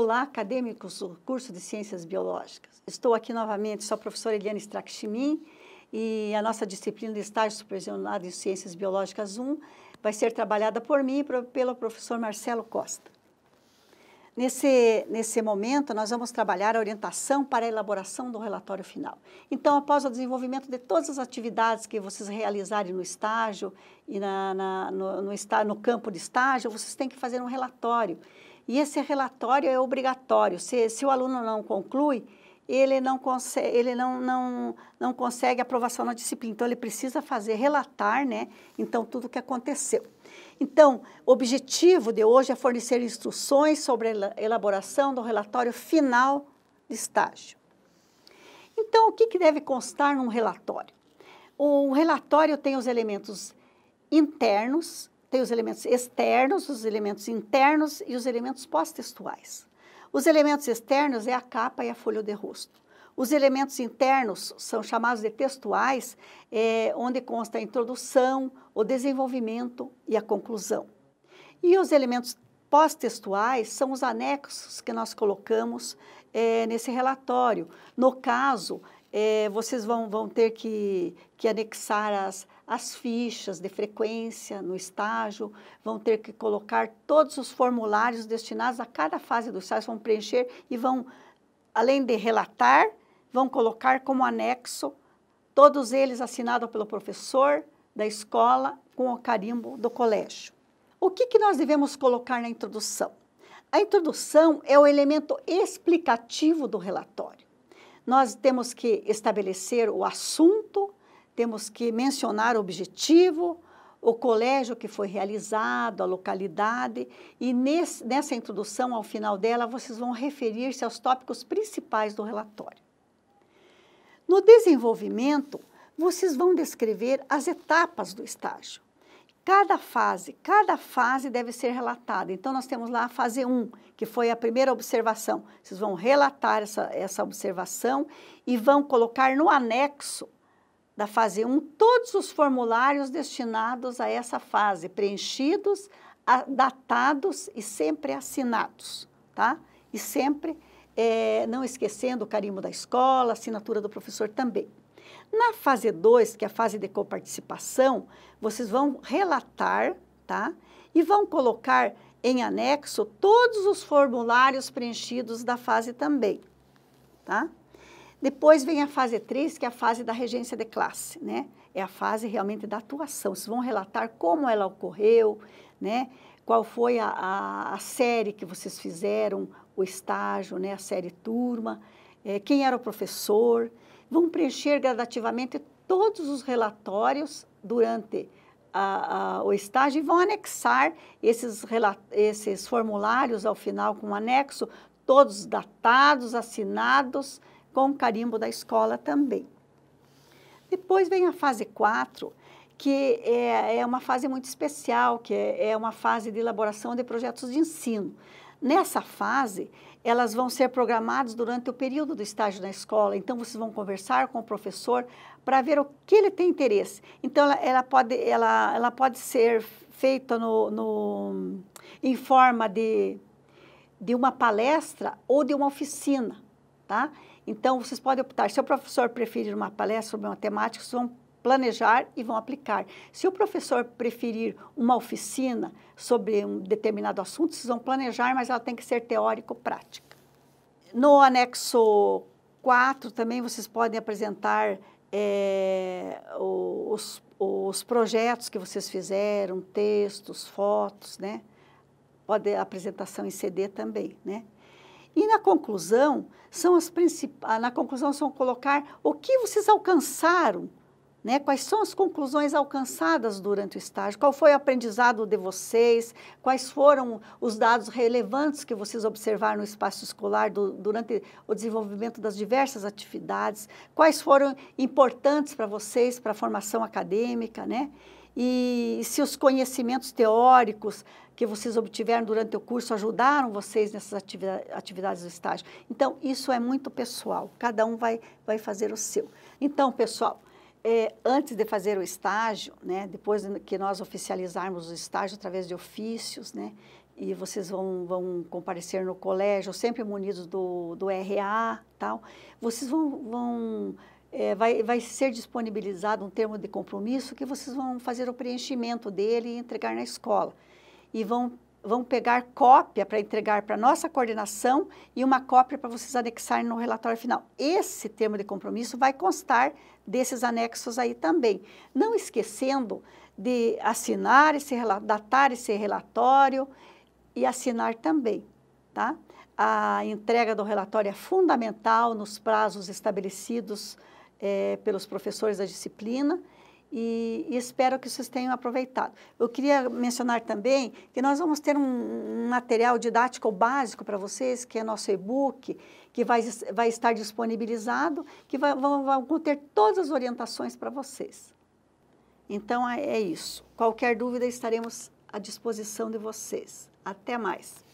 Olá, acadêmicos do curso de Ciências Biológicas. Estou aqui novamente, sou a professora Eliane Strakshimin e a nossa disciplina de estágio supervisionado em Ciências Biológicas 1 vai ser trabalhada por mim e pelo professor Marcelo Costa. Nesse, nesse momento, nós vamos trabalhar a orientação para a elaboração do relatório final. Então, após o desenvolvimento de todas as atividades que vocês realizarem no estágio e na, na, no, no, no campo de estágio, vocês têm que fazer um relatório. E esse relatório é obrigatório. Se, se o aluno não conclui, ele não consegue, ele não, não, não consegue aprovação na disciplina. Então, ele precisa fazer, relatar, né? Então, tudo o que aconteceu. Então, o objetivo de hoje é fornecer instruções sobre a elaboração do relatório final de estágio. Então, o que, que deve constar num relatório? O relatório tem os elementos internos, tem os elementos externos, os elementos internos e os elementos pós-textuais. Os elementos externos é a capa e a folha de rosto. Os elementos internos são chamados de textuais, é, onde consta a introdução, o desenvolvimento e a conclusão. E os elementos pós-textuais são os anexos que nós colocamos é, nesse relatório. No caso, é, vocês vão, vão ter que, que anexar as, as fichas de frequência no estágio, vão ter que colocar todos os formulários destinados a cada fase do estágio, vão preencher e vão, além de relatar, vão colocar como anexo, todos eles assinados pelo professor da escola com o carimbo do colégio. O que, que nós devemos colocar na introdução? A introdução é o elemento explicativo do relatório. Nós temos que estabelecer o assunto, temos que mencionar o objetivo, o colégio que foi realizado, a localidade, e nesse, nessa introdução, ao final dela, vocês vão referir-se aos tópicos principais do relatório. No desenvolvimento, vocês vão descrever as etapas do estágio. Cada fase, cada fase deve ser relatada. Então, nós temos lá a fase 1, que foi a primeira observação. Vocês vão relatar essa, essa observação e vão colocar no anexo da fase 1 todos os formulários destinados a essa fase, preenchidos, datados e sempre assinados, tá? E sempre é, não esquecendo o carimbo da escola, assinatura do professor também. Na fase 2, que é a fase de coparticipação, vocês vão relatar, tá? E vão colocar em anexo todos os formulários preenchidos da fase também, tá? Depois vem a fase 3, que é a fase da regência de classe, né? É a fase realmente da atuação. Vocês vão relatar como ela ocorreu, né? Qual foi a, a, a série que vocês fizeram, o estágio, né, a série turma, é, quem era o professor. Vão preencher gradativamente todos os relatórios durante a, a, o estágio e vão anexar esses, esses formulários ao final com um anexo, todos datados, assinados, com carimbo da escola também. Depois vem a fase 4, que é, é, uma fase muito especial, que é, é uma fase de elaboração de projetos de ensino. Nessa fase, elas vão ser programadas durante o período do estágio na escola. Então, vocês vão conversar com o professor para ver o que ele tem interesse. Então, ela, ela pode, ela, ela pode ser feita no, no, em forma de, de uma palestra ou de uma oficina, tá? Então, vocês podem optar. Se o professor preferir uma palestra sobre uma temática, vocês vão planejar e vão aplicar. Se o professor preferir uma oficina sobre um determinado assunto, vocês vão planejar, mas ela tem que ser teórico-prática. No anexo 4 também vocês podem apresentar é, os, os projetos que vocês fizeram, textos, fotos, né? Pode apresentação em CD também, né? E na conclusão, são as principais, na conclusão são colocar o que vocês alcançaram né? Quais são as conclusões alcançadas durante o estágio? Qual foi o aprendizado de vocês? Quais foram os dados relevantes que vocês observaram no espaço escolar do, durante o desenvolvimento das diversas atividades? Quais foram importantes para vocês, para a formação acadêmica? Né? E se os conhecimentos teóricos que vocês obtiveram durante o curso ajudaram vocês nessas atividades do estágio. Então, isso é muito pessoal, cada um vai, vai fazer o seu. Então, pessoal, é, antes de fazer o estágio, né, depois que nós oficializarmos o estágio através de ofícios, né, e vocês vão, vão comparecer no colégio, sempre munidos do, do RA, tal. Vocês vão, vão é, vai, vai ser disponibilizado um termo de compromisso que vocês vão fazer o preenchimento dele e entregar na escola. E vão, vão pegar cópia para entregar para a nossa coordenação e uma cópia para vocês anexarem no relatório final. Esse termo de compromisso vai constar desses anexos aí também. Não esquecendo de assinar esse, datar esse relatório e assinar também, tá? A entrega do relatório é fundamental nos prazos estabelecidos é, pelos professores da disciplina e, e, espero que vocês tenham aproveitado. Eu queria mencionar também que nós vamos ter um, um material didático básico para vocês, que é nosso e-book, que vai, vai estar disponibilizado, que vai, vão, vão conter todas as orientações para vocês. Então, é, é isso. Qualquer dúvida, estaremos à disposição de vocês. Até mais.